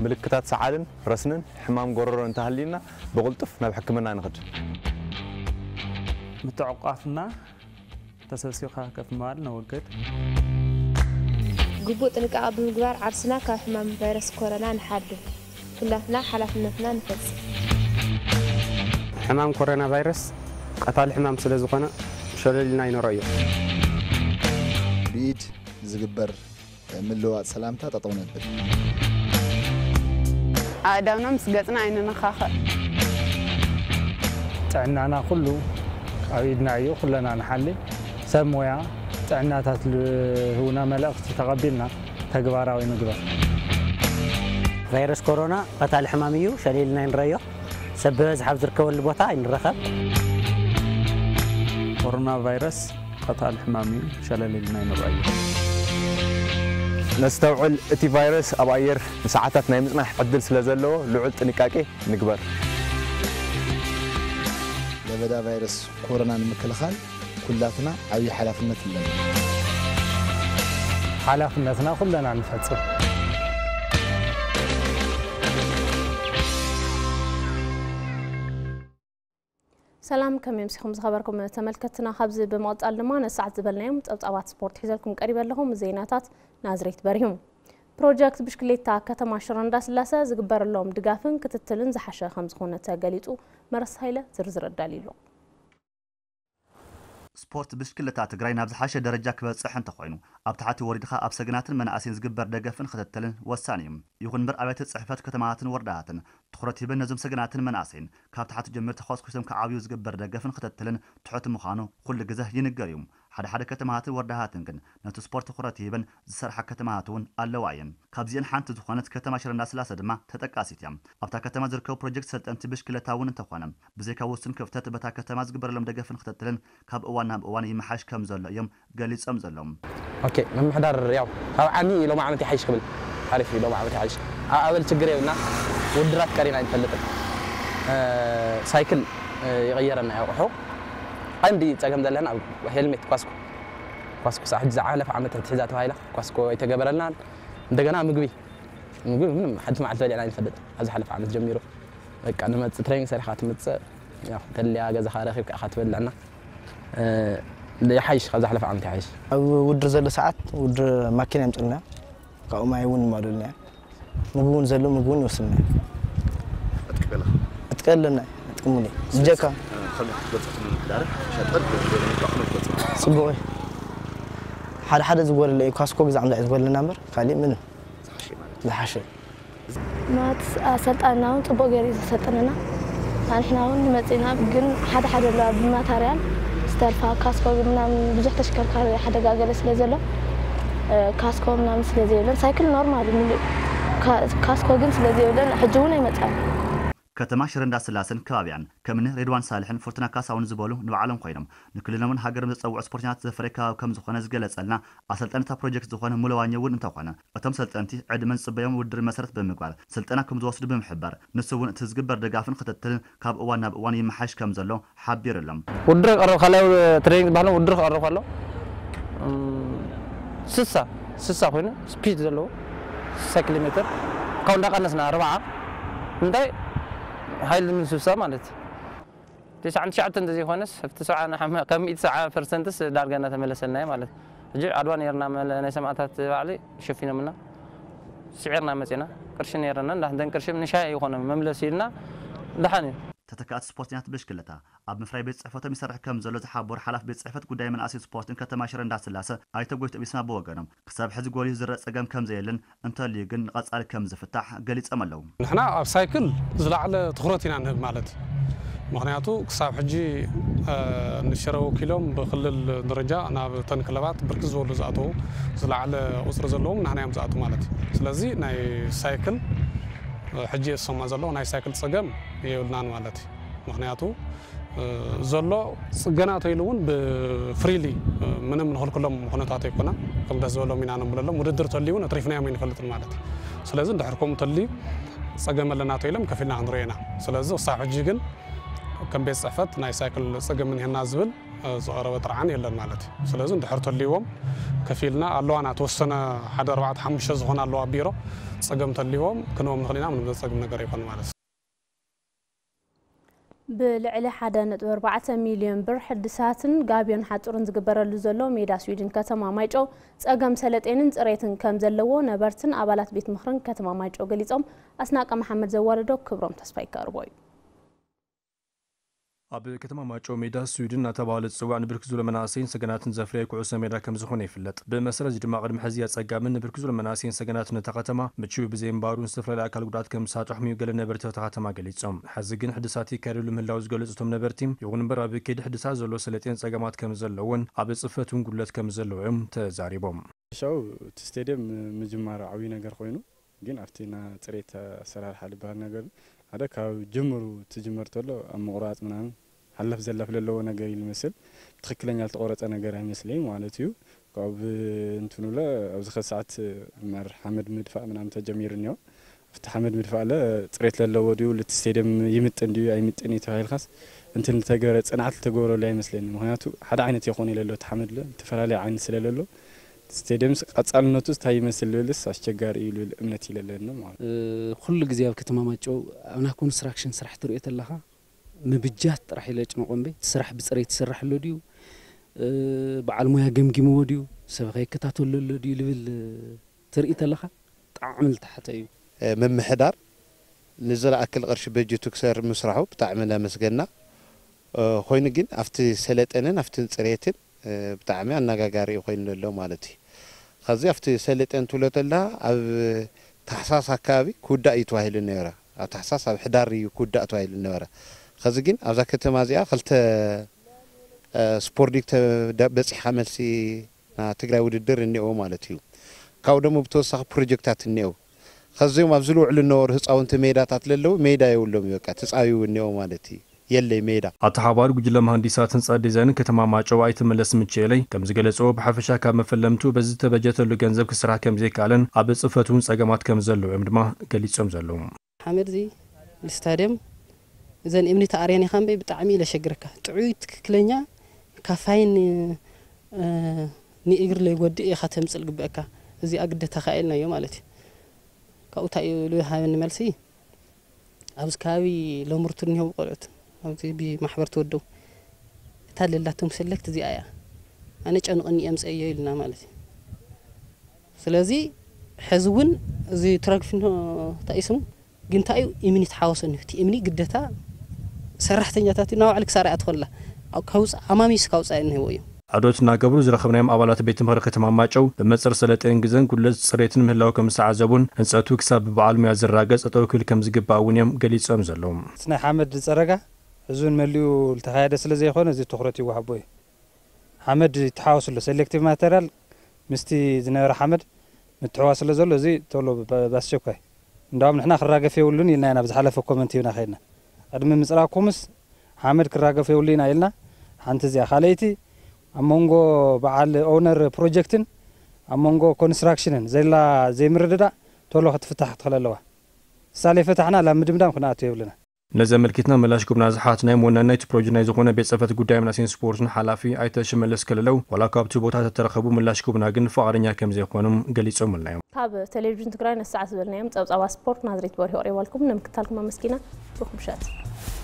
ملكتات سعالن رسنن حمام قرر انتهلينا بغلطف ما بحكم نخد متعقفنا تسلسيو خاكا في مال نوقد قبو تنقع بمقبار عرسنا كحمام فيروس كورونا نحدد كلفنا حلفنا نفسنا نفس حمام كورونا فيروس قتال حمام سلزقنا شللنا ينرأيو بيت زقبر ملوات سلامتا سلامتها تطونا البيت ادمنا مسقطنا عين نخاخ تعنا انا كله عيدنا عيو أيوه، كلنا نحلي سمويا تعنا تاتل هنا ملأخت تقبلنا تقبارا فيروس كورونا قطع الحماميو شليلنا ينريو سبز حفظ الكول البوتا ينرخب كورونا فيروس قطع الحماميو شليلنا ينريو نستوعل اتي فيروس اباير ساعتات اثنين مزمان حدل سلا زلو لعل تنكاكي نكبر لبدا فيروس كورونا نمكلخان كلاتنا عوي حلافنات لنا حلافنتنا كلنا نفتصر سلام كم يمسي خمس خبركم تملكتنا خبز بمقطع لما نسعد بلنا يوم تبطأوات سبورت حيزلكم قريبا لهم زيناتات ናዝሬት በሪሁ ፕሮጀክት ብሽክሌታ ከተማ ሽረ እንዳስላሰ ዝግበረሎም ድጋፍን ክትትልን ዝሓሸ ከም ዝኾነ ተገሊጹ መረስ ሃይለ ዝርዝር ኣዳሊ ኣሎ ስፖርት ብሽክሌታ ትግራይ ናብ ዝሓሸ ደረጃ ክበፅሕ እንተኮይኑ ኣብ ታሕቲ ወሪድካ ኣብ ሰግናትን መናእሰይን ዝግበር ደገፍን ክትትልን ወሳኒ እዩ ይኹን እምበር ኣብያተ ፅሕፈት ከተማታትን ወረዳታትን ትኩረት ይህበን ነዞም ሰገናትን መናእሰይን ካብ ታሕቲ ጀሚሩ ተኸስኩሶም ክዓብዩ ዝግበር ደገፍን ክትትልን ትሑት ምዃኑ ኩሉ ግዜ ይንገር እዩ ሓደ ሓደ ከተማሃትን ወረዳሃትን ግን ነቲ ስፖርት ትኩረት ይህበን ዝሰርሓ ከተማሃት እውን ኣለዋ እየን ካብዚአን ሓንቲ ዝኾነት ከተማ ሽረ እንዳስላሴ ድማ ተጠቃሲት እያ ኣብታ ከተማ ዝርከቡ ፕሮጀክት ሰልጠንቲ ብሽክለታ እውን እንተኾነ ብዘይካ ውሱን ክፍተት በታ ከተማ ዝግበረሎም ደገፍን ክትትልን ካብ እዋን ናብ እዋን ይመሓሽ ከም ዘሎ እዮም ገሊፆም ዘለዎም ኦኬ ምምሕዳር ያው ካብ ዓሚ ኢሎም ዓመት ይሓይሽ ክብል ሓሪፍ ኢሎም ዓመት ይሓይሽ أقبل تجري هنا ودرات كارينا إنت اللي تك سايكل يغيرنا روحه عندي تجمع دلنا هيلمت كواسكو كواسكو صح جزء عالف عملت تحذات هاي له كواسكو يتجبر لنا دقنا مقبي مقبي من حد ما عدل يعني فدت هذا حلف عملت جميره لك أنا ما تترين سر خاتمت يا تلي أجا زخارة خيك أخذت بدل أنا لا يحيش هذا حلف عملت يحيش أو ودر زل ساعات ودر ماكينة مثلنا كأو ما يون مارلنا ምግቡን ዘሎ ምግቡን ይወስድና እትቀልና እትቅሙኒ ጀካ ፅቡቕ ሓደ ሓደ ዝጎለለ እዩ ካስኮ ግዛ ግዛዕ እዩ ዝጎለና በር ካሊእ ምን ዝሓሸ ማት ኣሰልጣንና እውን ፅቡቅ ገይሩ እዩ ዝሰጠንና ንሕና እውን መፂና ግን ሓደ ሓደ ኣለዋ ብማታርያል ዝተርፋ ካስኮ ምና ብዙሕ ተሽከርካሪ ሓደጋ ገለ ስለ ዘሎ ካስኮ ምናምን ስለ ዘይብለን ሳይክል ኖርማል ምሉእ ካስኮ ግን ስለዚ የብለን ሕጂ እውን ኣይመፀን ከተማ ሽረ እንዳ እንዳስላሰን ከባቢያን ከምኒ ሬድዋን ሳልሕን ፎርትና ካሳውን ዝበሉ ንባዕሎም ኮይኖም ንክልሎምን ሃገሮም ዘፀውዑ ስፖርተኛት ዘፈረየ ከባቢ ከም ዝኾነ ዝገለፀልና ኣሰልጠንታ ፕሮጀክት ዝኾነ ሙለዋኘ እውን እንተኾነ እቶም ሰልጠንቲ ዕድመን ፅበዮም ውድር መሰረት ብምግባር ስልጠና ከም ዝወስዱ ብምሕበር ንሱ እውን እቲ ዝግበር ደጋፍን ክትትልን ካብ እዋን ናብ እዋን ይመሓሽ ከም ዘሎ ሓቢር ሎም ውድር ክቀርብ ካለው ትሬኒንግ ዝበሃል ውድር ክቀርብ ከሎ ስሳ ስሳ ኮይኑ ስፒድ ዘለዎ 6 متر كون قنصنا أربعة ندي هاي المنسوسة مالتي تسعة شعبت اندزي هونس بتسعة أنا حما كم تسعة فرسنتس دارجنا تملسنا مالتي جي عدوان يرنا ملنا سمعتات بعلي شوفينا منا سعرنا مزينا قرش نيرنا نحن قرش من شاي يخونا مملس دحاني ተተካኣቲ ስፖርተኛታት ብሽክለታ ኣብ ምፍራይ ቤት ፅሕፈቶም ይሰርሕ ከም ዘሎ ዝሓበሩ ሓላፍ ቤት ፅሕፈት ጉዳይ መናእሰይ ስፖርትን ከተማ ሽረ እንዳስላሰ ኣይተ ጎይቱ ቢስማ ብወገኖም ክሳብ ሕዚ ጎሊሁ ዝረአ ፀገም ከም ዘየለን እንተልዩ ግን ንቐፃሊ ከም ዝፍታሕ ገሊፆም ኣለዉ ንሕና ኣብ ሳይክል ዝለዕለ ትኩረት ኢና ንህብ ማለት ምክንያቱ ክሳብ ሕጂ ንሽረ ወኪሎም ብክልል ደረጃ ናብ ተን ክለባት ብርክ ዝበሉ ዝኣተዉ ዝለዕለ ቁፅሪ ዘለዎም ንሕና እዮም ዝኣቱ ማለት እዩ ስለዚ ናይ ሳይክል ሕጂ ዝሰምዖ ዘሎ ናይ ሳይክል ፀገም የብልናን ማለት እዩ ምክንያቱ ዘሎ ፅገና ተኢሉ እውን ብፍሪሊ ምንም ንክልክሎም ኩነታት ኣይኮነን ክልደስ ዝበሎም ኢና ንብለሎም ውድድር ተልዩ እውን ኣትሪፍናዮም ኣይንፈልጥን ማለት እዩ ስለዚ እንድሕርኩም ተልዩ ፀገም ኣለና ተኢሎም ከፊልና ክንሪኦ ኢና ስለዚ ክሳብ ሕጂ ግን ከም ቤት ፅሕፈት ናይ ሳይክል ፀገም እኒሄና ዝብል ዝቐረበ ጥርዓን የለን ማለት እዩ ስለዚ እንድሕር ተልይዎም ከፊልና ኣለዋና ተወሰነ ሓደ 4 ሓሙሽተ ዝኾነ ኣለዋ ቢሮ ፀገም ተልይዎም ክንቦም ንኽእል ኢና ምንም ዘፀግም ነገር ይኮን ማለት እዩ ብልዕሊ 1.4 ሚልዮን ብር ሕድሳትን ጋብዮን ሓፁርን ዝግበረሉ ዘሎ ሜዳ ስዊድን ከተማ ማይጮው ፀገም ሰለጤንን ፅሬትን ከም ዘለዎ ነበርትን ኣባላት ቤት ምክርን ከተማ ማይጮው ገሊፆም ኣስናቀ መሓመድ ዘዋልዶ ክብሮም ተስፋ ይቀርቦ እዩ ኣብ ከተማ ማጮ ሜዳ ስዊድን እናተባሃለ ዝፅዋዕ ንብርክ ዝበሎ መናእሰይን ሰገናትን ዘፍረየ ኩዕሶ ሜዳ ከም ዝኾነ ይፍለጥ ብመሰረት እዚ ድማ ቅድሚ ሕዚ ኣፀጋምን ንብርክ ዝበሎ መናእሰይን ሰገናት ነታ ከተማ ምችው ብዘይምባሩን ዝተፈላለዩ ኣካል ጉዳት ከም ዝሳጥሖም እዩ ገለ ነበርቲ እታ ከተማ ገሊፆም ሕዚ ግን ሕድሳት ይካየደሉ ምህላው ዝገለፁ እቶም ነበርቲ ይኹን እምበር ኣብ ከይዲ ሕድሳት ዘሎ ሰለጤን ፀገማት ከም ዘለዎን ኣብ ፅፈት እውን ጉድለት ከም ዘለዎ እዮም ተዛሪቦም ሻው እቲ ስተድየም ምጅማር ዓብዪ ነገር ኮይኑ ግን ኣብቲ ና ፅሬት ኣሰራርሓ ዝበሃል ነገር هذا كاب جمر وتجمر تلو أمورات منام حلف زلف للو أنا جاي المسل تخكل إني الطورت أنا جاي مسلم وعلى تيو كاب أنتم ولا أبزخ ساعات مر حمد مدفع منام تجمير نيو فت حمد مدفع له تريت للو ديو لتستلم يمت عندي أي مت أني تهاي الخاص أنت اللي تجارت أنا عطل تجارة لا مسلم مهناتو حد عينتي يخوني للو تحمد له تفرع لي عين سلالو ستاديومس قصالنتو ستايመስል ልልስ አስቸጋሪ ይሉል እምነት ይለለነ ማለት ሁሉ ጊዜ ኣብ ከተማ ማጨው ኣብና ኮንስትራክሽን ስራሕ ትሪኦ ተለኻ ምብጃት ጥራሕ ኢለጭንቆምቤ ስራሕ ብፅሬት ይስራሕሎ ድዩ በዓል ሞያ ገምጊምዎ ድዩ ሰብ ከይከታተለሎ ድዩ ልብል ትርኢ ተለኻ ብጣዕሚ ዝተሓተ እዩ ምምሕዳር ንዝለኣክል ቅርሺ በጀቱ ክሰር ምስራሑ ብጣዕሚ ለመስገና ኮይኑ ግን ኣብቲ ሰለጠንን ኣብቲ ፅሬትን ብጣዕሚ ኣነጋጋሪ እዩ ኮይኑ ዘሎ ማለት እዩ ካብዚ ኣብቲ ሰለጤን ትብሎ ተለካ ኣብ ታሕሳስ ኣከባቢ ክውዳእ እዩ ተባሂሉ ነበረ ኣብ ታሕሳስ ኣብ ሕዳር እዩ ክውዳእ ተባሂሉ ነበረ ከዚ ግን ኣብዛ ከተማ እዚኣ ክልተ ስፖርዲክ በፂሓ መልሲ ትግራይ ውድድር እኒኤዎ ማለት እዩ ካብኡ ደግሞ ብተወሳኺ ፕሮጀክታት እኒኤው ከዚኦም ኣብ ዝልውዕሉ ነበሩ ህፃውንቲ ሜዳታት ለለዉ ሜዳ የብሎም እዩ በቃ ትፃብዩ እኒኤዎ ማለት እዩ يلي ميدا. أتحوار جل مهندسات نص ديزاين كتمام ايت ملس متشيلي كم زجل صوب حفشة كم فلمتو بزت بجت اللي جنزب كسرها كم زي كالن عبس أفتون سجمات كم زلوا عمدما قلت سام زلوا. زي الاستادم زين امني تعريني خم بي بتعمي لشجرك تعود كلنيا كفاين ني نيجر لي ودي ختم سلق بأكا زي أقدر تخايلنا يوم علتي كأوتا هاي من ملسي أبو كاوي لو مرتني هو قلت ኣብዚ ብማሕበር ተወደው እታ ለላቶም ሰለክት እዚኣ እያ ኣነ ጨንቀኒ እምፀ እየ ኢሉና ማለት እዩ ስለዚ ሕዚ እውን እዚ ትረግፍኖ እንታይ ስሙ ግን እንታይ እዩ እምኒ ተሓወሰኒ እቲ እምኒ ግደታ ሰራሕተኛታት እዩ ናብ ባዕሉ ክሳርያ ትኮንላ ኣማሚስ ካውፃኢ እንህቦ እዩ ዓዶት እናገብሩ ዝረኸብናዮም ኣባላት ቤት ምኽሪ ከተማ ማጨው ብመፅር ሰለጤን ግዘን ጉለት ፅሬትን ምህላው ከም ዝተዓዘቡን ህንፀቱ ክሳብ ብበዓል ሙያ ዝራገፅ ጠጠው ክብል ከም ዝግባእ እውን እዮም ገሊፆም ዘለዉ ናይ ሓመድ ዝፀረጋ ህዝብን መሊኡ ዝተካየደ ስለ ዘይኮነ እዚ ትኩረት ይዋሃቦ እዩ ሓመድ ይተሓወስሉ ሴሌክቲቭ ማቴርያል ምስቲ ዝነበረ ሓመድ ምትሕዋ ስለ ዘሎ እዚ ተሎ ባስቸኳይ እንዳም ንሕና ክራገፍ የብሉን ኢልና ኢና ብዝሓለፈ ኮመንት ይብና ከይድና ቅድሚ ምፅራኩምስ ሓመድ ክራገፍ የብሉ ኢና ኢልና ሓንቲ እዚኣ ካልአይቲ ኣብ መንጎ በዓል ኦውነር ፕሮጀክትን ኣብ መንጎ ኮንስትራክሽንን ዘላ ዘይምርድዳእ ተሎ ክትፍታሕ ክትኽእል ኣለዋ ሳሌ ፈታሕና ላብ ምድምዳም ክንኣትዮ የብልና ነዚ ኣመልኪትና ምላሽ ግብና ዝሓት ናይ ሞና ናይ እቲ ፕሮጀክት ናይ ዝኾነ ቤት ፅሕፈት ጉዳይ ምናሴን ስፖርትን ሓላፊ ኣይተ ሽመለስ ከለለው ዋላ ካብቲ ቦታ ተተረኸቡ ምላሽ ግብና ግን ፈቓደኛ ከም ዘይኮኑም ገሊፆም ኣለና እዮም ካብ ቴሌቭዥን ትግራይ ነስዓት ዝበልናዮም ፀብፃባ ስፖርት ናዝሬት በሪሆ ቅሪበልኩም ንምክታልኩም ኣመስኪና ብኹም ሸት